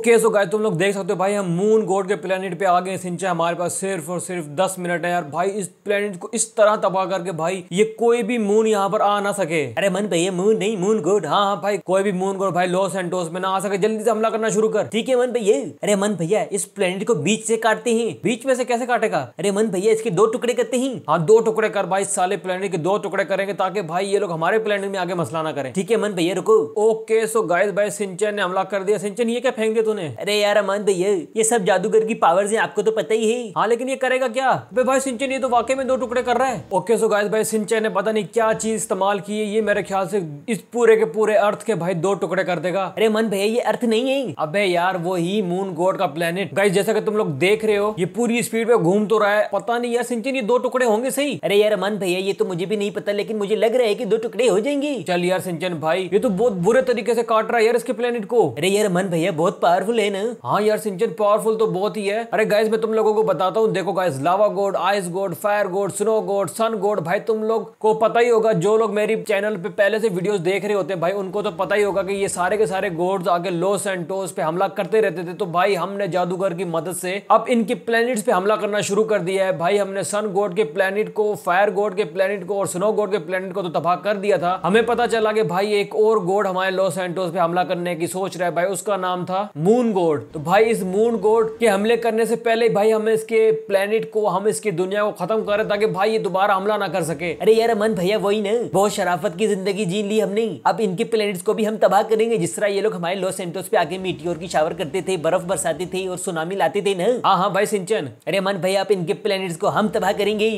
Okay so गाय तुम लोग देख सकते हो भाई हम मून गोड के प्लेनेट पे आ गए सिंचा हमारे पास सिर्फ़ और सिर्फ़ 10 मिनट है यार। भाई इस प्लेनेट को इस तरह तबाह करके भाई ये कोई भी मून यहाँ पर आ ना सके। अरे मन भैया मून नहीं मून गोड हाँ हाँ भाई। कोई भी मून गोड भाई लॉस एंटोस में ना आ सके जल्दी से हमला करना शुरू कर। ठीक है मन भैया अरे मन भैया इस प्लेनेट को बीच से काटते हैं। बीच में से कैसे काटेगा? अरे मन भैया इसके दो टुकड़े करते हैं। हाँ दो टुकड़े कर भाई साले प्लेनेट के दो टुकड़े करेंगे ताकि भाई ये लोग हमारे प्लेनेट में आगे मसला ना करें। ठीक है मन भैया रुको। ओके सो गाय भाई सिंचन ने हमला कर दिया। सिंचन ये क्या फेंक दिया तूने अरे यार अमन भैया ये सब जादूगर की पावर्स हैं आपको तो पता ही है। हाँ लेकिन ये करेगा क्या? बे भाई सिंचन ये तो वाकई में दो टुकड़े कर रहा है। ओके सो गाइस भाई सिंचन ने पता नहीं क्या चीज़ इस्तेमाल की है ये मेरे ख्याल से इस पूरे के पूरे अर्थ के भाई दो टुकड़े कर देगा। अरे मन भैया ये अर्थ नहीं है। अबे यार वो ही मून गोड का प्लेनेट गाइस जैसा कि तुम लोग देख रहे हो ये पूरी स्पीड पे घूम तो रहा है। पता नहीं यार सिंचन ये दो टुकड़े होंगे सही? अरे यार मन भैया ये तो मुझे भी नहीं पता लेकिन मुझे लग रहा है कि दो टुकड़े हो जाएँगे। चल यार सिंचन भाई ये तो बहुत बुरे तरीके से काट रहा है यार इसके प्लेनेट को। अरे यार मन भैया बहुत पावरफुल है ना? हाँ यार, सिंचन पावरफुल तो बहुत ही है। अरे गाइस मैं तुम लोगों को बताता हूँ, देखो guys lava god ice god fire god snow god sun god भाई तुम लोग को पता ही होगा, जो लोग मेरी चैनल पे पहले से वीडियोस देख रहे होते हैं, भाई उनको तो पता ही होगा कि ये सारे के सारे गोड्स आगे लो सेंटोस पे हमला करते रहते थे। तो भाई हमने जादूगर की मदद से अब इनके प्लेनेट्स पे हमला करना शुरू कर दिया है। भाई हमने सन गोड के प्लेनेट को फायर गोड के प्लेनेट को और स्नो गोड के प्लेनेट को तो तबाह कर दिया था। हमें पता चला कि भाई एक और गोड हमारे लो सेंटोस पे हमला करने की सोच रहा है। भाई उसका नाम था मून गोड तो भाई इस मून गोड के हमले करने से पहले भाई हमें इसके प्लेनेट को, हम इसकी दुनिया को खत्म करें ताकि भाई ये दोबारा हमला ना कर सके। अरे यार मन भैया वही ना, बहुत शराफत की ज़िंदगी जी ली हमने। अब इनके प्लेनेट्स को भी हम तबाह करेंगे, जिस तरह ये लोग हमारे लॉस सेंटोस पे आके मीटियोर की शावर करते थे, बर्फ़ बरसाते थे और सुनामी लाते थे ना। हाँ हाँ भाई सिंचन। अरे मन भैया आप इनके प्लेनेट्स को हम तबाह करेंगे।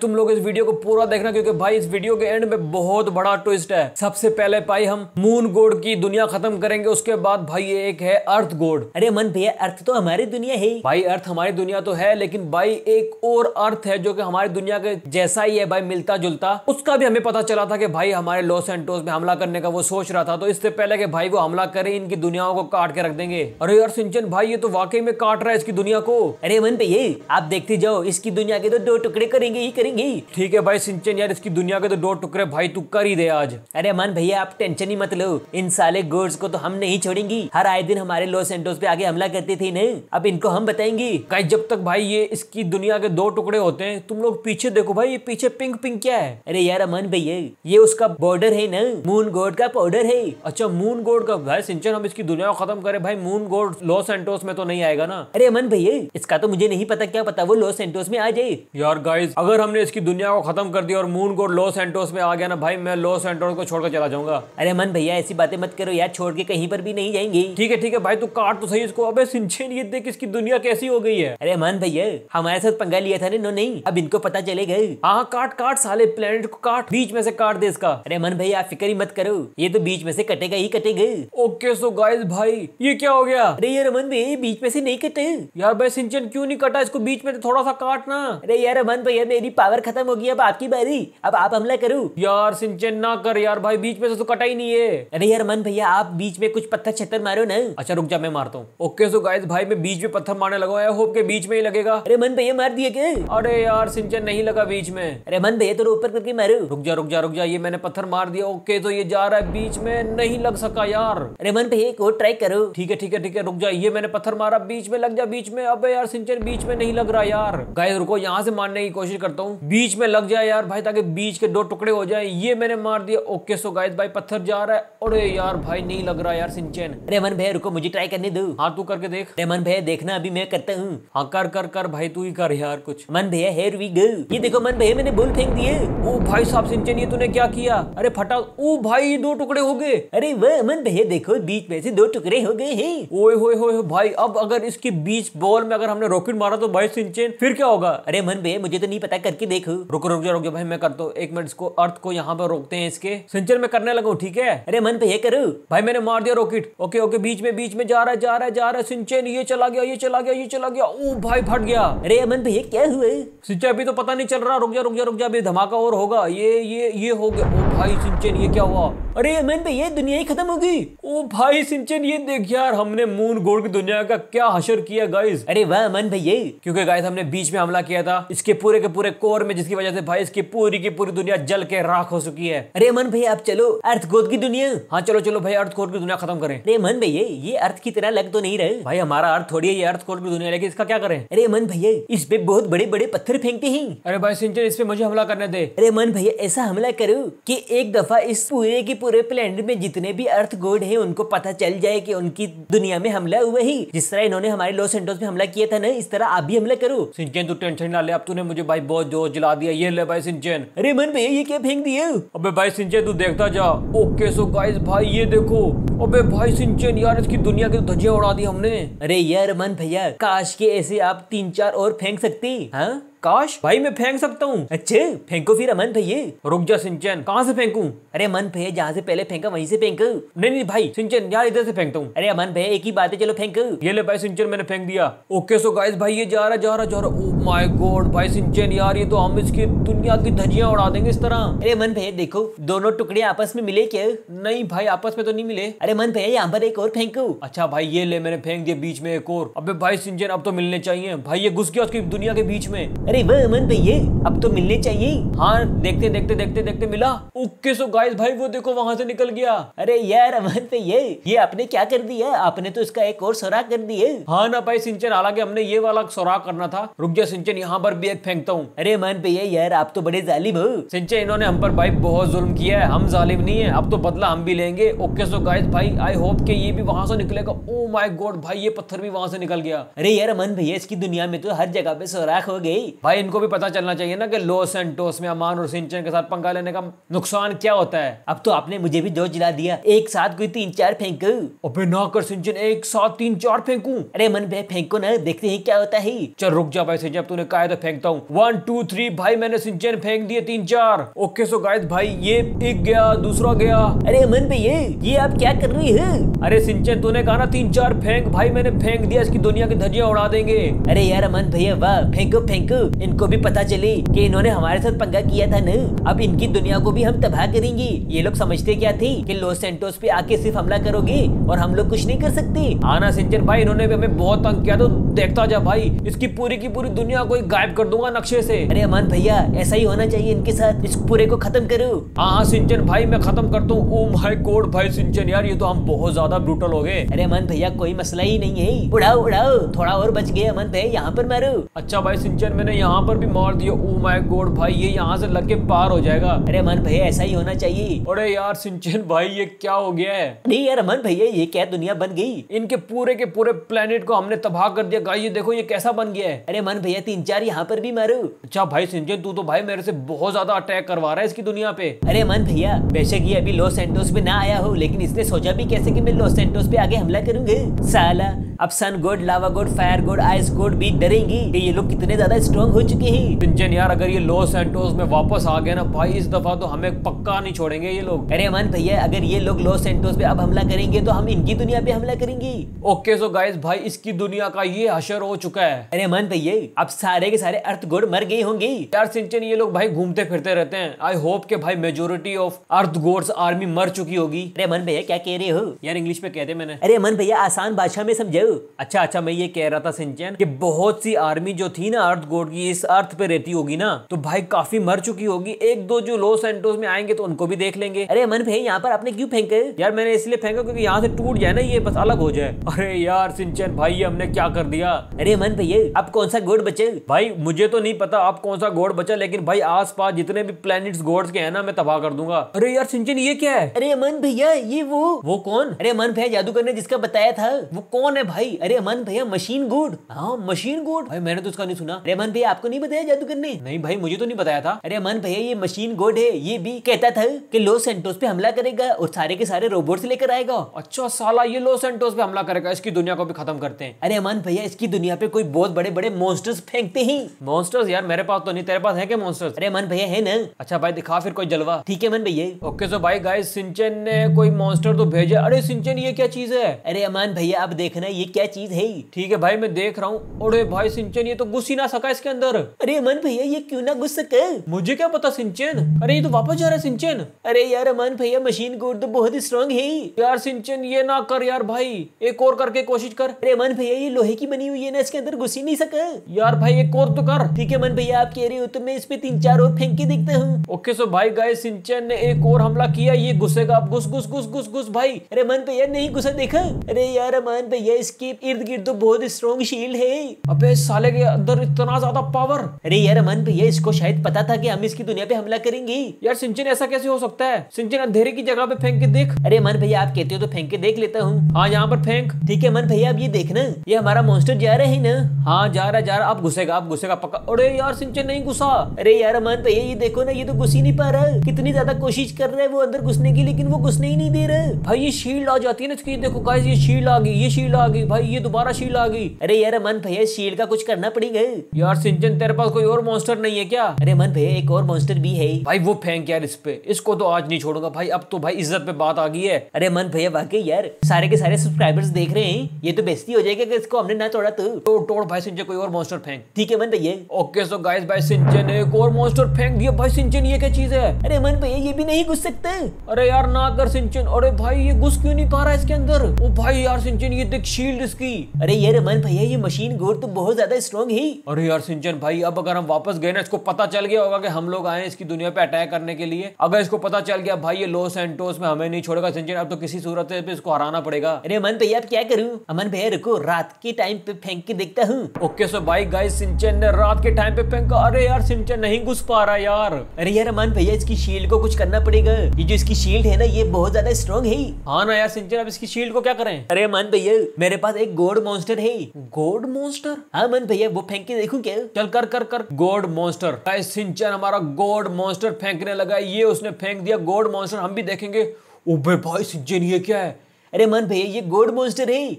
तुम लोग इस वीडियो को पूरा देखना क्योंकि भाई इस वीडियो के एंड में बहुत बड़ा ट्विस्ट है। सबसे पहले भाई हम मून गोड की दुनिया खत्म करेंगे, उसके बाद भाई एक है अर्थ गोड। अरे मन भैया अर्थ तो हमारी दुनिया है भाई अर्थ हमारी दुनिया तो है लेकिन भाई एक और अर्थ है जो कि हमारी दुनिया के जैसा ही है भाई मिलता जुलता उसका भी हमें पता चला था कि भाई हमारे लॉस एंटोस में हमला करने का वो सोच रहा था तो इससे पहले कि भाई वो हमला करे इनकी दुनियाओं को काट के रख देंगे। अरे यार सिंचन भाई ये तो वाकई में काट रहा है इसकी दुनिया को। अरे मन भैया आप देखते जाओ इसकी दुनिया के तो दो टुकड़े करेंगे ही करेंगे। ठीक है भाई सिंचन यार इसकी दुनिया के तो दो टुकड़े भाई तू कर ही दे आज। अरे मन भैया आप टेंशन ही मत लो। इन साले गोड्स को तो हम नहीं छोड़ेंगी। हर आए दिन हमारे लॉस एंटोस पे आगे हमला करते थे ना? अब इनको हम बताएँगे। गाइस जब तक भाई ये इसकी दुनिया के दो टुकड़े होते हैं तुम लोग पीछे देखो भाई ये पीछे पिंक पिंक क्या है? अरे यार अमन भैया ये उसका बॉर्डर है ना? मून गोड का पाउडर है। अच्छा मून गोड का भाई सिंचन हम इसकी दुनिया को खत्म करें। भाई मून गोड लॉस एंटोस में तो नहीं आएगा ना? अरे अमन भैया इसका तो मुझे नहीं पता क्या पता वो लॉस एंटोस में आ जाए। यार गाइस अगर हमने इसकी दुनिया को खत्म कर दिया और मून गोड लॉस एंटोस में आ गया ना भाई मैं लॉस एंटोस को छोड़कर चला जाऊँगा। अरे अमन भैया ऐसी बातें मत करो यार छोड़ के कहीं पर भी नहीं जाएँगे। ठीक है ठीक है भाई तू काट तो सही इसको अबे सिंचन ये देख इसकी दुनिया कैसी हो गई है। अरे अमन भैया हमारे साथ पंगा लिया था ना नहीं अब इनको पता चलेगा। हाँ काट काट साले प्लेनेट को काट। बीच में से काट दे इसका। अरे मन भैया आप फ़िक्र ही मत करो। ये तो बीच में से कटेगा ही कटेगा। ओके सो गाइस भाई ये क्या हो गया? अरे यार अमन भैया बीच में से नहीं कटे। यार भाई सिंचन क्यों नहीं कटा? इसको बीच में से थोड़ा सा काटना। अरे यार अमन भैया मेरी पावर खत्म हो गई अब आपकी बारी। अब आप हमला करो। यार सिंचन ना कर यार भाई बीच में से तो कटा ही नहीं है। अरे यार अमन भैया आप बीच में कुछ पत्थर छत्तर मारो ना। अच्छा रुक जा मैं मारता हूँ। ओके सो गाइस भाई मैं बीच में पत्थर मारने लगा आई होप के बीच में ही लगेगा। अरे मन भैया मार दिया क्या? अरे यार सिंचन नहीं लगा बीच में। अरे मन भैया थोड़ा ऊपर करके मारो। रुक जा रुक जा रुक जा ये मैंने पत्थर मार दिया। ओके तो ये जा रहा है बीच में। नहीं लग सका यार। अरे मन भैया को ट्राई करो। ठीक है ठीक है ठीक है रुक जा ये मैंने पत्थर मारा बीच में लग जा बीच में। अबे यार सिंचन बीच में नहीं लग रहा यार। गाइस रुको यहाँ से मारने की कोशिश करता हूँ। बीच में लग जाए यार भाई ताकि बीच के दो टुकड़े हो जाए। ये मैंने मार दिया। ओके सो गाइस भाई पत्थर जा रहा है। अरे यार भाई नहीं लग रहा यार सिंचन। अरे मन भैया रुको मुझे ट्राई करने दो। हाँ तू करके देख। मन भैया देखना अभी मैं करता हूँ। हाँ कर कर कर भाई तू ही कर यार कुछ। मन भैया हेयर वी गो ये देखो मन भैया मैंने बोल फेंक दिए। ओ भाई साहब सिंचन ये तूने क्या किया? अरे फटा ओ भाई दो टुकड़े हो गए। अरे वह मन भैया देखो बीच में से दो टुकड़े हो गए हैं। ओए होए होए भाई अब अगर इसके बीच बॉल में अगर हमने रॉकेट मारा तो भाई सिंचन फिर क्या होगा? अरे मन भैया मुझे तो नहीं पता करके देखो। रुको रुक जा रुक जा भाई मैं करता हूँ। एक मिनट इसको अर्थ को यहाँ पर रोकते हैं इसके। सिंचन में करने लगा ठीक है? अरे मन भैया करो। भाई मैंने मार दिया रॉकेट। ओके ओके बीच में बीच में जा। रहा है जा रहा है जा रहा है सिंचन ये चला गया ये चला गया ये चला गया। ओ भाई फट गया। अरे अमन भैया क्या हुआ? सिंचन अभी तो पता नहीं चल रहा। रुक जा रुक जा रुक जा अभी धमाका और होगा। ये ये ये हो गया। ओ भाई सिंचन ये क्या हुआ? अरे, अमन भैया दुनिया ही खत्म होगी। ओ भाई, सिंचन, ये देख यार, हमने मून गोड की दुनिया का क्या हशर किया गाइस अरे वाह, अमन भैया। क्योंकि गाइस हमने बीच में हमला किया था। इसके पूरे के पूरे कोर में, जिसकी वजह से, भाई, इसकी पूरी की पूरी दुनिया जल के राख हो चुकी है। अरे, अमन भैया आप चलो अर्थ गोद की दुनिया। हाँ चलो चलो, भाई अर्थ कोड की दुनिया खत्म करें। अरे, अमन भैया, ये अर्थ की तरह लग तो नहीं रहे। भाई, हमारा अर्थ थोड़ी है, ये अर्थ कोड की दुनिया लेकिन इसका क्या करें? अरे, अमन भैया, इस पे बहुत बड़े बड़े पत्थर फेंकते हैं। अरे, भाई, सिंचन, इस पे मुझे हमला करने दे। अरे मन भैया, ऐसा हमला करो की एक दफ़ा इस पूरे के पूरे प्लेनेट में जितने भी अर्थ गोड है उनको पता चल जाए कि उनकी दुनिया में हमला हुआ ही। जिस तरह इन्होंने हमारे लॉस एंटोस में हमला किया था ना इस तरह आप भी हमला करो। सिंचन तू टेंशन ना ले अब तूने मुझे भाई बहुत ज़ोर जला दिया। ये ले भाई सिंचन। अरे मन भैया ये क्या फेंक दिया? अबे भाई सिंचन तू देखता जा। ओके सो गाइस भाई ये देखो। अबे भाई सिंचन यार इसकी दुनिया की धज्जियाँ उड़ा दी हमने। अरे यार मन भैया काश के ऐसे आप तीन चार और फेंक सकते। हाँ? काश भाई मैं फेंक सकता हूँ। अच्छे, फेंको फिर अमन भैया। रुक जा सिंचन। कहाँ से फेंकू? अरे अमन भैया, जहाँ से पहले फेंका, वहीं से फेंक। नहीं नहीं, भाई, सिंचन यार इधर से फेंकता हूँ। अरे अमन भैया, एक ही बात है, चलो फेंको। ये ले भाई, सिंचन, मैंने फेंक दिया। ओके सो गाइस भाई, ये जा रहा जा रहा जा रहा। ओ माय गॉड भाई, सिंचन, यार, ये तो हम इसकी दुनिया की धजिया उड़ा देंगे इस तरह। अरे अमन भैया, देखो, दोनों टुकड़े आपस में मिले क्या? नहीं, भाई, आपस में तो नहीं मिले। अरे अमन भैया, यहाँ पर एक और फेंको। अच्छा भाई, ये ले, मैंने फेंक दिया बीच में एक और। अबे भाई, सिंचन, अब तो मिलने चाहिए। भाई, ये घुस गया उसकी दुनिया के बीच में। अरे वह अमन भैया अब तो मिलने चाहिए। हाँ देखते देखते देखते देखते मिला। ओके सो गाइस भाई वो देखो वहाँ से निकल गया। अरे यार अमन भैया ये आपने क्या कर दिया? आपने तो इसका एक और सुराग कर दिया हाँ। ना भाई सिंचन हालाँकि हमने ये वाला सुराग करना था। रुक जा सिंचन यहाँ पर भी एक फेंकता हूँ। अरे अमन भैया यार आप तो बड़े जालिम हो। सिंचन इन्होंने हम पर भाई बहुत जुल्म किया है। हम जालिम नहीं है अब तो बदला हम भी लेंगे। ओके सो गाइस भाई आई होप के ये भी वहाँ से निकलेगा। ओ माय गॉड भाई ये पत्थर भी वहाँ से निकल गया। अरे यार अमन भैया इसकी दुनिया में तो हर जगह पे सुराख हो गई। भाई, इनको भी पता चलना चाहिए ना कि लॉस एंटोस में अमान और सिंचन के साथ पंगा लेने का नुकसान क्या होता है। अब तो आपने मुझे भी ज़ोर जिला दिया। एक साथ कोई तीन चार फेंको। अबे ना कर सिंचन, एक साथ तीन चार फेंकू। अरे मन भैया फेंको ना, देखते हैं क्या होता है। चल रुक जा भाई, सिंचन तूने कहा तो फेंकता हूँ। वन टू थ्री भाई, मैंने सिंचन फेंक दिए तीन चार। ओके सो गाइस भाई, ये एक गया, दूसरा गया। अरे अमन भैया ये आप क्या कर रही है? अरे सिंचन, तूने कहा ना तीन चार फेंक, भाई, मैंने फेंक दिया, इसकी दुनिया की धजिया उड़ा देंगे। अरे यार, अमन भैया, वाह, फेंको फेंको। इनको भी पता चले कि इन्होंने हमारे साथ पंगा किया था न। अब इनकी दुनिया को भी हम तबाह करेंगे। ये लोग समझते क्या थे कि लॉस सेंटोस पे आके सिर्फ़ हमला करोगे और हम लोग कुछ नहीं कर सकते? आना सिंचन भाई, इन्होंने भी हमें बहुत तंग किया तो देखता जा भाई, इसकी पूरी की पूरी दुनिया को गायब कर दूँगा नक्शे से। अरे अमन भैया, ऐसा ही होना चाहिए इनके साथ। इस पूरे को खत्म करो। हाँ सिंचन भाई, मैं खत्म करता हूँ। ओ माय गॉड भाई, सिंचन यार, ये तो हम बहुत ज़्यादा ब्रूटल हो गए। अरे अमन भैया, कोई मसला ही नहीं है। उड़ाओ उड़ाओ। थोड़ा और बच गए अमन भैया, यहाँ पर मारो। अच्छा भाई, सिंचन, मैंने यहाँ पर भी मार दिया। ओ माय गॉड भाई ये यहाँ से लग के पार हो जाएगा। अरे अमन भैया ऐसा ही होना चाहिए। अरे यार सिंचन भाई ये क्या हो गया है? नहीं यार अमन भैया ये क्या दुनिया बन गई? इनके पूरे के पूरे प्लेनेट को हमने तबाह कर दिया। गाइस ये देखो ये कैसा बन गया है। अरे अमन भैया तीन चार यहाँ पर भी मारो। अच्छा भाई सिंचन तू तो भाई मेरे से बहुत ज़्यादा अटैक करवा रहा है इसकी दुनिया पे। अरे अमन भैया बेशक ये अभी लॉस एंटोस पे ना आया हो लेकिन इसने सोचा भी कैसे की मैं लॉस एंटोस पे आगे हमला करूँगा? साला अब sun god lava god fire god ice god भी डरेंगी कि ये लोग कितने ज़्यादा स्ट्रॉन्ग हो चुके हैं। सिंचन यार अगर ये लॉस सेंटोस में वापस आ गए ना भाई इस दफ़ा तो हमें पक्का नहीं छोड़ेंगे ये लोग। अरे अमन भैया अगर ये लोग लॉस सेंटोस पे अब हमला करेंगे तो हम इनकी दुनिया पे हमला करेंगे। ओके सो गाइस भाई इसकी दुनिया का ये हशर हो चुका है। अरे अमन भैया अब सारे के सारे अर्थ गोड मर गई होंगे। यार सिंचन ये लोग भाई घूमते फिरते रहते हैं। आई होप के भाई majority of earth gods army मर चुकी होगी। अरे अमन भैया क्या कह रहे हो? यार इंग्लिश में कहते मैंने। अरे अमन भैया आसान भाषा में समझाओ। अच्छा अच्छा मैं ये कह रहा था, सिंचन, कि बहुत सी आर्मी जो थी ना अर्थ गोड की, इस अर्थ पे रहती होगी ना तो भाई काफ़ी मर चुकी होगी। एक दो जो लॉस एंटोस में आएँगे तो उनको भी देख लेंगे। अरे अमन भैया यहाँ पर आपने क्यों फेंका? यार, मैंने इसलिए फेंका क्योंकि यहाँ से टूट जाए ना ये, बस अलग हो जाए। अरे यार, सिंचन भाई, हमने क्या कर दिया? अरे अमन भैया अब कौन सा गोड बचे? भाई, मुझे तो नहीं पता आप कौन सा गोड बचा, लेकिन भाई आस जितने भी प्लेनेट्स गोड्स के हैं ना, मैं तबाह कर दूँगा। अरे यार, सिंचन, ये क्या है? अरे अमन भैया, ये वो वो कौन? अरे अमन भैया, जादूगर ने जिसका बताया था, वो कौन है भाई अरे अमन भैया मशीन गोड हाँ मशीन गोड भाई मैंने तो उसका नहीं सुना। अरे अमन भैया आपको नहीं बताया जादूगर ने? नहीं भाई मुझे तो नहीं बताया था। अरे अमन भैया ये मशीन गोड है। ये भी कहता था कि लॉस सेंटोस पे हमला करेगा और सारे के सारे रोबोट्स लेकर आएगा। अच्छा साला ये लॉस एंटोस पे हमला करेगा। इसकी दुनिया को भी खत्म करते हैं। अरे अमन भैया इसकी दुनिया पे कोई बहुत बड़े बड़े मॉन्स्टर्स फेंकते ही। मॉन्स्टर्स यार मेरे पास तो नहीं तेरे पास है क्या मॉन्स्टर्स अरे अमन भैया है ना? अच्छा भाई दिखा फिर कोई जलवा। ठीक है अमन भैया। ओके सो भाई गाइस सिंचन ने कोई मॉन्स्टर तो भेजा। अरे सिंचन ये क्या चीज़ है? अरे अमन भैया अब देखना ये क्या चीज़ है ठीक है भाई मैं देख रहा हूँ। अरे भाई सिंचन ये तो घुस ही ना सका इसके अंदर। अरे अमन भैया ये क्यों ना घुस सके? मुझे क्या पता सिंचन? अरे ये तो वापस जा रहा है सिंचन। अरे यार अमन भैया मशीन कोड तो बहुत स्ट्रांग है यार सिंचन ये ना कर यार भाई। एक और करके कोशिश कर। अरे अमन भैया ये लोहे की बनी हुई है ना इसके अंदर घुस ही नहीं सका। यार भाई एक और तो कर। ठीक है अमन भैया आप कह रहे हो तो मैं इस पे तीन चार और फेंक के देखता हूँ। ओके सो भाई गाय सिंचन ने एक और हमला किया। ये घुसेगा। अब घुस घुस घुस घुस घुस भाई। अरे अमन भैया नहीं घुसा देखा। अरे यार अमन भैया इसके इर्द गिर्द तो बहुत स्ट्रॉन्ग शील्ड है। अबे साले के अंदर इतना ज़्यादा पावर अरे यार, अमन भैया, इसको शायद पता था कि हम इसकी दुनिया पे हमला करेंगे। यार, सिंचन ऐसा कैसे हो सकता है? सिंचन अंधेरे की जगह पे फेंक के देख। अरे मन भैया, आप कहते हो तो फेंक के देख लेता हूँ। हाँ यहाँ पर फेंक। ठीक है मन भैया अब ये देखना। ये हमारा मॉन्स्टर जा रहा है ना? हाँ जा रहा जा रहा। आप घुसेगा अब घुसेगा पक्का। अरे यार, सिंचन नहीं घुसा। अरे यार, अमन भैया, ये देखो ना, ये तो घुस ही नहीं पा रहा। कितनी ज़्यादा कोशिश कर रहा है वो अंदर घुसने की, लेकिन वो घुसने ही नहीं दे रहा। भाई, ये शील्ड आ जाती है ना इसकी। देखो ये शील्ड आ गई, ये शील्ड आ गई। भाई ये दोबारा शील आ गई। अरे यार अमन भैया शील्ड का कुछ करना पड़ेगा यार सिंचन तेरे पास कोई और मॉन्स्टर नहीं है क्या? अरे अमन भैया एक और मॉन्स्टर भी है। भाई वो फेंक यार इस पे। इसको तो आज नहीं छोड़ूँगा। भाई अब तो भाई इज़्ज़त पे बात आ गई है। अरे अमन भैया वाकई यार सारे के सारे सब्सक्राइबर्स देख रहे हैं। ये तो बेइज्जती हो जाएगा इसको हमने ना तोड़ा तो। तोड़ भाई सिंचन कोई और मॉन्स्टर फेंक। ठीक है अमन भैया। ओके सो गाइस भाई सिंचन एक और मॉन्स्टर फेंक दिया। भाई सिंचन ये क्या चीज़ है? अरे अमन भैया ये भी नहीं घुस सकते। अरे यार ना कर सिंचन। अरे भाई ये घुस क्यों नहीं पा रहा है इसके अंदर? ओ भाई यार सिंचन ये देख शील्ड इसकी अरे यार अमन भैया ये मशीन गोड तो बहुत ज़्यादा स्ट्रॉन्ग है। अरे यार सिंचन भाई अब अगर हम वापस गए ना इसको पता चल गया होगा कि हम लोग आए इसकी दुनिया पे अटैक करने के लिए। अगर इसको पता चल गया भाई ये लॉस एंटोस में हमें नहीं छोड़ेगा सिंचन अब तो किसी सूरत से इसको हराना पड़ेगा। अरे अमन भैया अब क्या करूँ? अमन भैया रुको रात के टाइम पे फेंक के देखता हूँ। ओके सो भाई गाइस सिंचन ने रात के टाइम पे फेंका। अरे यार सिंचन नहीं घुस पा रहा यार। अरे यार अमन भैया इसकी शील्ड को कुछ करना पड़ेगा। ये जो इसकी शील्ड है ना ये बहुत ज़्यादा स्ट्रॉन्ग है। हाँ ना यार सिंचन अब इसकी शील्ड को क्या करें? अरे अमन भैया मेरे पास एक गोड मॉन्स्टर है। गोड मॉन्स्टर हाँ मन भैया वो फेंक के देखू क्या? चल कर कर कर। गोड मॉन्स्टर सिंचन हमारा गोड मॉन्स्टर फेंकने लगा ये उसने फेंक दिया। गोड मॉन्स्टर हम भी देखेंगे। ओबे भाई सिंचन ये क्या है? अरे मन भैया ये गोड मॉन्स्टर है।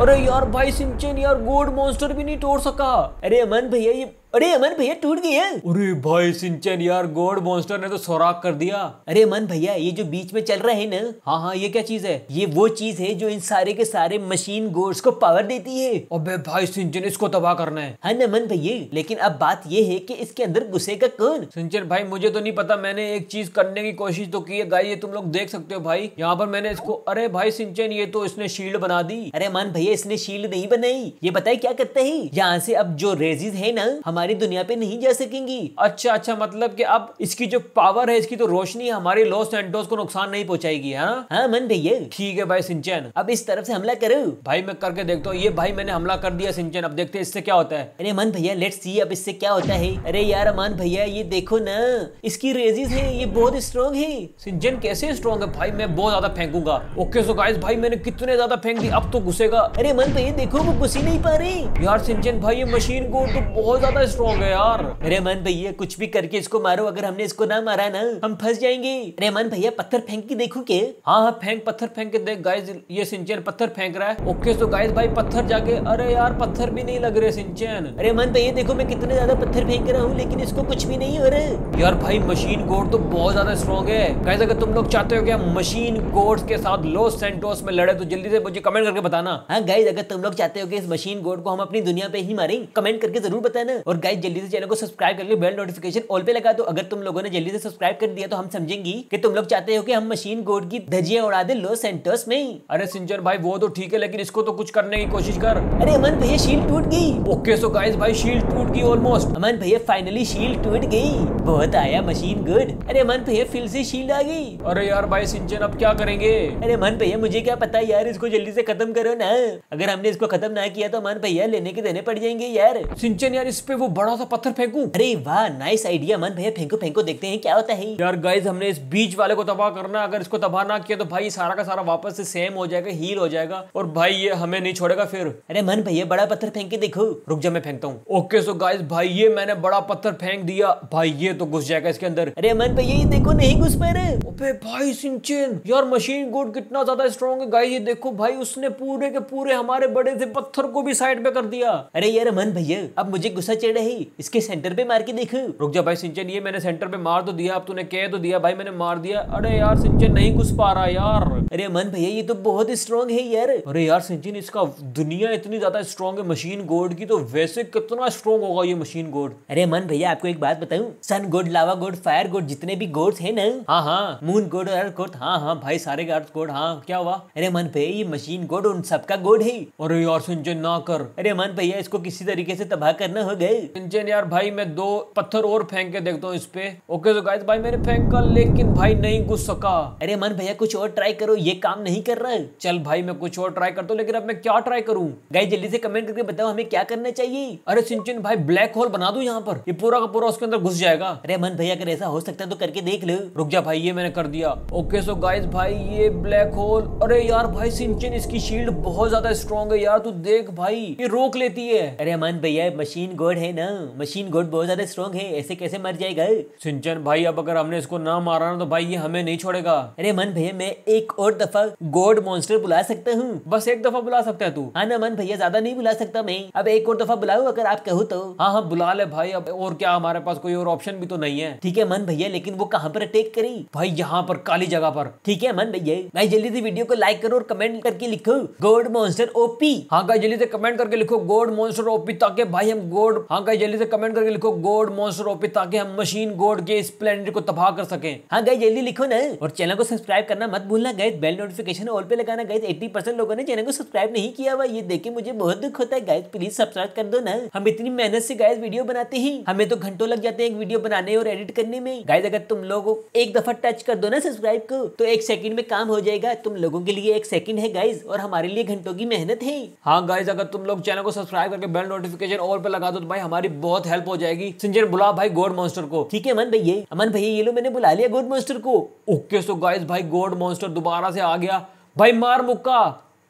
अरे यार भाई सिंचन यार गोड मॉन्स्टर भी नहीं तोड़ सका। अरे अमन भैया ये अरे अमन भैया टूट गया अरे भाई सिंचन यार गोड मॉन्स्टर ने तो सोराख कर दिया। अरे अमन भैया ये जो बीच में चल रहा है ना। हाँ हाँ ये क्या चीज़ है? ये वो चीज़ है जो इन सारे के सारे मशीन गोड्स को पावर देती है। अबे भाई सिंचन इसको तबाह करना है। हाँ ना अमन भैया लेकिन अब बात ये है की इसके अंदर घुसेगा कौन? सिंचन भाई मुझे तो नहीं पता मैंने एक चीज़ करने की कोशिश तो की है। गाई ये तुम लोग देख सकते हो भाई यहाँ पर मैंने इसको अरे भाई सिंचन ये तो इसने शील्ड बना दी। अरे अमन भैया इसने शील्ड नहीं बनाई। ये बताए क्या करते है? यहाँ से अब जो रेजिस है ना हमारी दुनिया पे नहीं जा सकेंगी। अच्छा अच्छा मतलब कि अब इसकी जो पावर है इसकी तो रोशनी हमारे लॉस एंटोस को नुकसान नहीं पहुंचाएगी हाँ? हाँ मन भैया। ठीक है भाई सिंचन। अब इस तरफ़ से हमला करो। भाई मैं करके देखता हूँ। ये भाई मैंने हमला कर दिया सिंचन। अब देखते हैं इससे क्या होता है। अरे मन भैया लेट्स सी अब इससे क्या होता है। अरे यार अमान भैया ये देखो ना इसकी रेजिस है ये बहुत स्ट्रॉन्ग है। सिंचन कैसे स्ट्रॉन्ग है? भाई मैं बहुत ज़्यादा फेंकूँगा। ओके सो गाइस भाई मैंने कितने ज़्यादा फेंक दी अब तो घुसेगा। अरे मन भैया देखो वो घुस ही नहीं पा रही। यार सिंचन भाई ये मशीन को तो बहुत ज़्यादा स्ट्रॉन्ग है यार। अरे मन भैया कुछ भी करके इसको मारो अगर हमने इसको ना मारा ना हम फंस जाएँगे। अरे मन भैया पत्थर फेंक के देखो के हाँ हाँ फेंक पत्थर फेंक के देख। गाइस ये सिंचन पत्थर फेंक रहा है। ओके सो गाइस भाई पत्थर जाके अरे यार पत्थर भी नहीं लग रहे सिंचन अरे मन भैया देखो मैं कितने ज़्यादा पत्थर फेंक रहा हूँ लेकिन इसको कुछ भी नहीं हो रहा। यार भाई मशीन गोड तो बहुत ज़्यादा स्ट्रॉन्ग है। गाइस अगर तुम लोग चाहते हो कि हम मशीन गोड्स के साथ लॉस सेंटोस में लड़े तो जल्दी से मुझे कमेंट करके बताना। हाँ गाइस अगर तुम लोग चाहते हो कि इस मशीन गोड को हम अपनी दुनिया पे ही मारें कमेंट करके ज़रूर बताना। और गाइस जल्दी से चैनल को सब्सक्राइब करके बेल नोटिफिकेशन ऑल पे लगा दो। अगर तुम लोगों ने जल्दी से सब्सक्राइब कर दिया तो हम समझेंगे कि तुम लोग चाहते हो कि हम मशीन गोड की धजियाँ उड़ा दे लॉस सेंटोस में ही। अरे सिंचन भाई वो तो ठीक है लेकिन इसको तो कुछ करने की कोशिश कर। अरे अमन भैया शील्ड टूट गई। ओके सो गाइस भाई शील्ड टूट गई ऑलमोस्ट अमन भैया फाइनली शील्ड टूट गई। बहुत आया मशीन गुड अरे अमन भैया फिर से शील्ड आ गई। अरे यार भाई सिंचन अब क्या करेंगे? अरे अमन भैया मुझे क्या पता है यार इसको जल्दी से खत्म करो ना। अगर हमने इसको खत्म ना किया तो अमन भैया लेने के देने पड़ जाएँगे यार। सिंचन यार इस पे वो बड़ा सा पत्थर फेंकू। अरे वाह नाइस आइडिया अमन भैया, फेंको फेंको, देखते हैं क्या होता है। यार गाइस हमने इस बीच वाले को तबाह करना, अगर इसको तबाह ना किया तो भाई सारा का सारा वापस से सेम हो जाएगा हील हो जाएगा, और भाई ये हमें नहीं छोड़ेगा फिर। अरे मन भैया, बड़ा पत्थर फेंक के देखो। रुक जा, मैं फेंकता हूँ। ओके सो गाइस भाई, ये मैंने बड़ा पत्थर फेंक दिया। भाई, ये तो घुस जाएगा इसके अंदर। अरे अमन भैया, ये देखो, नहीं घुस पा रहा भाई, सिंचन, यार मशीन गोड कितना ज़्यादा स्ट्रॉन्ग है। गाइस ये देखो भाई, उसने पूरे के पूरे हमारे बड़े से पत्थर को भी साइड पे कर दिया। अरे यार अमन भैया, अब मुझे गुस्सा चढ़ रहा। है इसके सेंटर पे मार के देखो। रुक जा भाई सिंचन ये मैंने सेंटर पे मार तो दिया अब तूने कह तो दिया भाई मैंने मार दिया। अरे यार सिंचन नहीं घुस पा रहा यार। अरे अमन भैया ये तो बहुत स्ट्रॉन्ग है यार। अरे यार सिंचन इसका दुनिया इतनी ज़्यादा स्ट्रॉन्ग है मशीन गोड की तो वैसे कितना स्ट्रॉन्ग होगा ये मशीन गोड अरे अमन भैया आपको एक बात बताऊँ। सन गोड लावा गोड फायर गोड जितने भी गोड्स हैं ना। हाँ हाँ। मून गोड और अर्थ गोड हाँ हाँ भाई सारे अर्थ गोड हाँ क्या हुआ? अरे अमन भैया ये मशीन गोड उन सबका गोड है। अरे यार सिंचन ना कर। अरे अमन भैया इसको किसी तरीके से तबाह करना हो गए। सिंचन यार भाई मैं दो पत्थर और फेंक के देखता हूँ इस पे। ओके तो गाइस भाई मैंने फेंका लेकिन भाई नहीं घुस सका। अरे अमन भैया कुछ और ट्राई करो ये काम नहीं कर रहा। है चल भाई मैं कुछ और ट्राई करता हूँ लेकिन अब मैं क्या ट्राई करूँ? गाइस जल्दी से कमेंट करके बताओ हमें क्या करना चाहिए? अरे सिंचन भाई ब्लैक होल बना दू यहाँ पर। ये पूरा का पूरा उसके अंदर घुस जाएगा। अरे अमन भैया अगर ऐसा हो सकता है तो करके देख लो। रुक जा भाई ये मैंने कर दिया। ओके सो गाइस भाई ये ब्लैक होल अरे यार भाई सिंचन इसकी शील्ड बहुत ज़्यादा स्ट्रॉन्ग है यार तू देख भाई ये रोक लेती है। अरे अमन भैया मशीन गोड है ना? मशीन गोड बहुत ज़्यादा स्ट्रॉन्ग है ऐसे कैसे मर जाएगा? सिंचन भाई अब अगर हमने इसको ना मारा ना तो भाई ये हमें नहीं छोड़ेगा। अरे अमन भैया मैं एक और दफ़ा गोड मॉन्स्टर बुला सकता हूँ। बस एक दफ़ा बुला सकता है तू। हाँ ना अमन भैया ज़्यादा नहीं बुला सकता मैं। अब एक और दफ़ा बुलाऊ अगर आप कहो तो। हाँ हाँ बुला ले भाई अब और क्या हमारे पास कोई और ऑप्शन भी तो नहीं है। ठीक है अमन भैया लेकिन वो कहाँ पर अटैक करी? भाई यहाँ पर काली जगह पर। ठीक है मन भैया भाई जल्दी से वीडियो को लाइक करो और कमेंट करके लिखो गोड मॉन्स्टर ओपी हाँ गाइस जल्दी से कमेंट करके लिखो गोड मॉन्स्टर ओपी ताकि भाई हम गोड हाँ गाइस, जल्दी से कमेंट करके लिखो गोड मॉन्स्टर ओपी ताकि हम मशीन गोड के स्प्लेंडर को तबाह कर सकें। हाँ गाइस, जल्दी लिखो ना। और चैनल को सब्सक्राइब करना मत भूलना गाइस। बेल नोटिफिकेशन ऑल पे लगाना गाइस। 80% लोगों ने चैनल को सब्सक्राइब नहीं किया हुआ। ये देखे मुझे बहुत दुख होता है गाइस। प्लीज़ सब्सक्राइब कर दो ना। हम इतनी मेहनत से गाइस वीडियो बनाते हैं। हमें तो घंटों लग जाते हैं एक वीडियो बनाने और एडिट करने में। गाइस, अगर तुम लोग एक दफ़ा टच कर दो ना सब्सक्राइब को तो एक सेकंड में काम हो जाएगा। तुम लोगों के लिए एक सेकंड है गाइस। और हमारे लिए घंटों की मेहनत है। हाँ गाइस, अगर तुम लोग चैनल को सब्सक्राइब करके बेल नोटिफिकेशन ऑल पे लगा दो तो भाई हमारी बहुत हेल्प हो जाएगी। सिंजर बुला भाई गोड मॉन्स्टर को। ठीक है अमन भैया? अमन भैया ये लो मैंने बुला लिया गोड मॉन्स्टर को। ओके सो गाइस भाई गोड मॉन्स्टर दोबारा से आ गया। भाई मार मुक्का।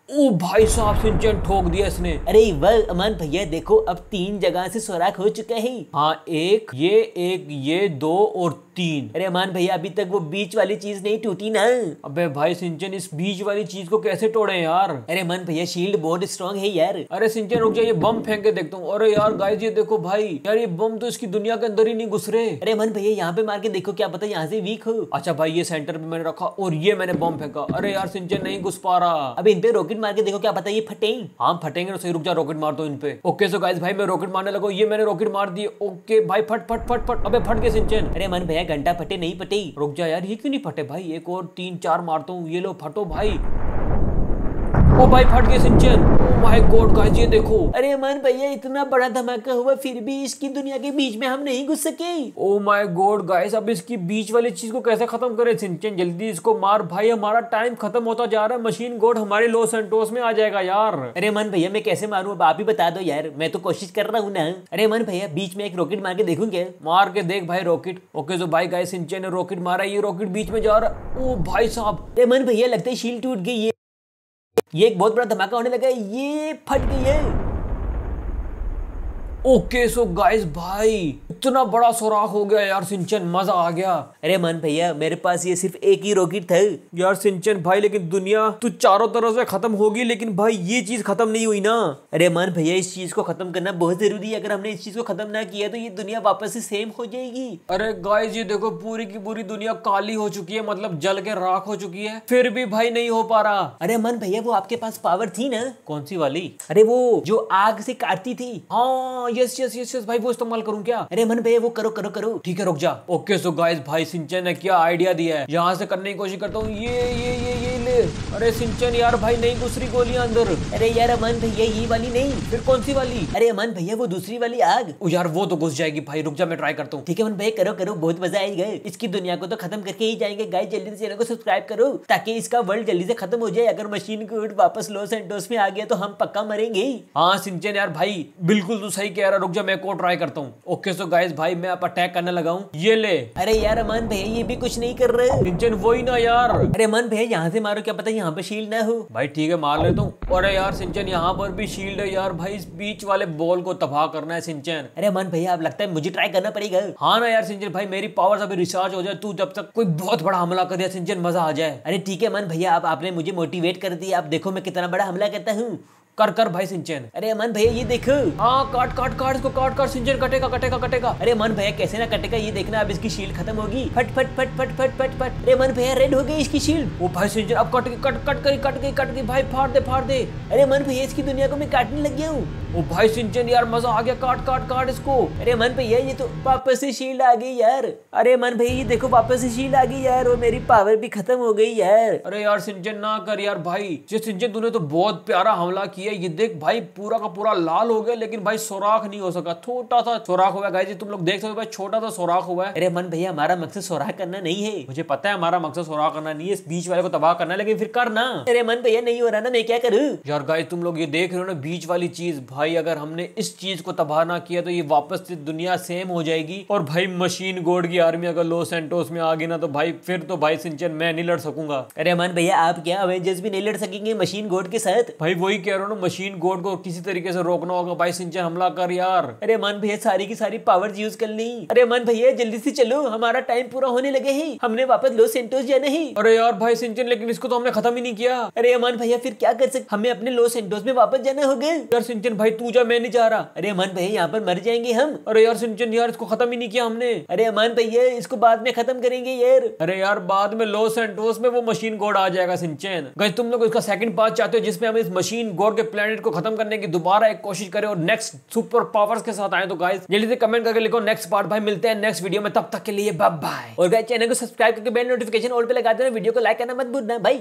ओ भाई साहब सिंचन ठोक दिया इसने। अरे वह अमन भैया देखो अब तीन जगह से सुराख हो चुके है। हाँ एक ये एक ये दो और तीन अरे अमान भैया अभी तक वो बीच वाली चीज़ नहीं टूटी ना। अबे भाई सिंचन इस बीच वाली चीज़ को कैसे तोड़े यार? अरे अमन भैया शील्ड बहुत स्ट्रांग है यार। अरे सिंचन रुक जाइए बम फेंक के देखता हूँ। अरे यार गाइस ये देखो भाई यार ये बम तो इसकी दुनिया के अंदर ही नहीं घुस रहे। अरे अमन भैया यहाँ पे मार के देखो क्या पता यहाँ से वीक हो। अच्छा भाई ये सेंटर पे मैंने रखा और ये मैंने बम फेंका। अरे यार सिंचन नहीं घुस पा रहा। अब इन पे रॉकेट मार के देखो क्या पता ये फटे। हाँ फटेंगे तो सही रुक जा रॉकेट मार दो इन पे। ओके सो गाइस भाई मैं रॉकेट मारने लगा ये मैंने रॉकेट मार दिए। ओके भाई फट फट फट फट अबे फट गए सिंचन। अरे अमन भैया घंटा फटे, नहीं फटे। रुक जा यार, ये क्यों नहीं फटे भाई? एक और तीन चार मारता हूँ ये लो, फटो भाई। ओ भाई फट गए Shinchan. Oh my god guys ये देखो। अरे अमन भैया इतना बड़ा धमाका हुआ फिर भी इसकी दुनिया के बीच में हम नहीं घुस सके। ओ माय गॉड गाइस अब इसकी बीच वाली चीज़ को कैसे खत्म करें? सिंचन जल्दी इसको मार। भाई हमारा टाइम खत्म होता जा रहा है। मशीन गोड हमारे लॉस सेंटोस में आ जाएगा यार। अरे अमन भैया मैं कैसे मारूं? अब आप ही बता दो यार। मैं तो कोशिश कर रहा हूँ ना। अरे अमन भैया बीच में एक रॉकेट मार के देखूँगे मार के देख भाई रॉकेट ओके जो भाई गाइस सिंचन ने रॉकेट मारा। ये रॉकेट बीच में जा रहा है। ओ भाई साहब। अरे अमन भैया लगता है शील टूट गई है ये एक बहुत बड़ा धमाका होने लगा है। ये फट गई है। ओके सो गाइस भाई इतना बड़ा सुराख हो गया यार सिंचन मज़ा आ गया। अरे मन भैया मेरे पास ये सिर्फ़ एक ही रॉकेट था। यार सिंचन भाई लेकिन दुनिया तो चारों तरफ़ से खत्म होगी लेकिन भाई ये चीज़ खत्म नहीं हुई ना। अरे मन भैया इस चीज़ को खत्म करना बहुत ज़रूरी है। अगर हमने इस चीज़ को खत्म ना किया तो ये दुनिया वापस से सेम हो जाएगी। अरे गाइस ये देखो पूरी की पूरी दुनिया काली हो चुकी है मतलब जल के राख हो चुकी है। फिर भी भाई नहीं हो पा रहा। अरे मन भैया वो आपके पास पावर थी ना? कौन सी वाली? अरे वो जो आग से काटती थी। हाँ यस यस यस यस भाई वो इस्तेमाल करूँ क्या? अरे मन भैया वो करो करो करो। ठीक है, रुक जा। ओके सो गाइस भाई सिंचन ने क्या आइडिया दिया है? यहाँ से करने की कोशिश करता हूँ। ये ये ये ये अरे सिंचन यार भाई नहीं दूसरी गोलियाँ अंदर। अरे यार अमन भैया ये वाली नहीं फिर कौन सी वाली? अरे अमन भैया वो दूसरी वाली आग। ओ यार वो तो घुस जाएगी भाई रुक जा मैं ट्राई करता हूँ। ठीक है अमन भैया करो करो बहुत मज़ा आएगा। इसकी दुनिया को तो खत्म करके ही जाएँगे। गाइस जल्दी से चैनल को सब्सक्राइब करो ताकि इसका वर्ल्ड जल्दी से खत्म हो जाए। अगर मशीन को वापस लॉस एंटोस में आ गया तो हम पक्का मरेंगे। हाँ सिंचन यार भाई बिल्कुल तू सही कह रहा रुक जा मैं को ट्राई करता हूँ। ओके सो गाइस भाई मैं अब अटैक करने लगा हूँ। ये ले। अरे यार अमन भैया ये भी कुछ नहीं कर रहे। सिंचन वो ही ना यार। अरे अमन भैया यहाँ से मारो क्या पता यहाँ पे शील्ड ना हो। भाई ठीक है मार लेता हूँ। अरे यार सिंचन यहाँ पर भी शील्ड है यार। भाई इस बीच वाले बॉल को तबाह करना है सिंचन। अरे मन भैया अब लगता है मुझे ट्राई करना पड़ेगा। हाँ ना यार सिंचन भाई मेरी पावर अभी रिचार्ज हो जाए। तू जब तक कोई बहुत बड़ा हमला कर दिया सिंचन मज़ा आ जाए। अरे ठीक है मन भैया अब आपने मुझे मोटिवेट कर दिया। आप देखो मैं कितना बड़ा हमला करता हूँ। कर कर भाई सिंचन। अरे मन भैया, ये देखो। हाँ काट काट काट, इसको काट काट, सिंचन कटेगा कटेगा कटेगा। अरे मन भैया, कैसे ना कटेगा, ये देखना, अब इसकी शील्ड खत्म होगी। फट फट फट फट फट फट फट। अरे मन भैया रेड हो गई इसकी शील्ड वो भाई सिंचन, अब कट कट कट गई कट गई कट गई। भाई, फाड़ दे फाड़ दे। अरे मन भैया, इसकी दुनिया को मैं काटने लग गया हूँ। ओ भाई सिंचन यार, मज़ा आ गया काट काट काट इसको। अरे मन भैया ये तो वापस से शील्ड आ गई यार। अरे मन भैया ये देखो वापस से शील्ड आ गई यार, और मेरी पावर भी खत्म हो गई यार। अरे यार सिंचन ना कर यार भाई। ये सिंचन, तूने तो बहुत प्यारा हमला किया ये देख भाई, पूरा का पूरा लाल हो गया, लेकिन भाई सुराख नहीं हो सका। छोटा सा सुराख हुआ गाइस तुम लोग देख सकते हो भाई, छोटा सा सुराख हुआ है। अरे मन भैया, हमारा मकसद सुराख करना नहीं है। मुझे पता है हमारा मकसद सुराख करना नहीं है, इस बीच वाले को तबाह करना लेकिन फिर करना। अरे मन भैया, नहीं हो रहा ना, मैं क्या करूँ? यार गाइस तुम लोग ये देख रहे हो ना, बीच वाली चीज़, भाई अगर हमने इस चीज़ को तबाह ना किया तो ये वापस से दुनिया सेम हो जाएगी। और भाई मशीन गोड की आर्मी अगर लो सेंटोस में आ गई ना तो भाई फिर तो भाई सिंचन मैं नहीं लड़ सकूँगा। अरे अमन भैया आप क्या अवेंजर्स भी नहीं लड़ सकेंगे मशीन गोड के साथ? भाई वही कह रहा हूँ ना मशीन गोड को किसी तरीके से रोकना होगा। भाई सिंचन हमला कर यार। अरे अमन भैया सारी की सारी पावर यूज़ कर ली अरे अमन भैया जल्दी से चलो हमारा टाइम पूरा होने लगे ही। हमने वापस लो सेंटोस जाना ही। अरे यार भाई सिंचन लेकिन इसको तो हमने खत्म ही नहीं किया। अरे अमन भैया फिर क्या कर सकते हमें अपने लो सेंटोस में वापस जाना होगा। यार सिंचन भाई तू जा, मैं नहीं जा रहा। अरे अमन भैया यहाँ पर मर जाएँगे हम। अरे यार सिंचन यार, इसको खत्म ही नहीं किया हमने। अरे अमन भैया इसको बाद में खत्म करेंगे, यार। अरे यार, बाद में लॉस एंटोस में वो मशीन गोड आ जाएगा सिंचन गाइस तुम लोग इसका सेकंड पार्ट चाहते हो, जिसमें हम इस मशीन गोड के प्लेनेट को खत्म करने की दोबारा एक कोशिश करें और नेक्स्ट सुपर पावर्स के साथ आए तो गाइस जल्दी से कमेंट करके लिखो। नेक्स्ट पार्ट भाई, मिलते हैं नेक्स्ट वीडियो में, तब तक के लिए बाय बाय और गाइस चैनल को सब्सक्राइब करके बेल नोटिफिकेशन ऑल पे लगा देना वीडियो को लाइक करना मत भूलना भाई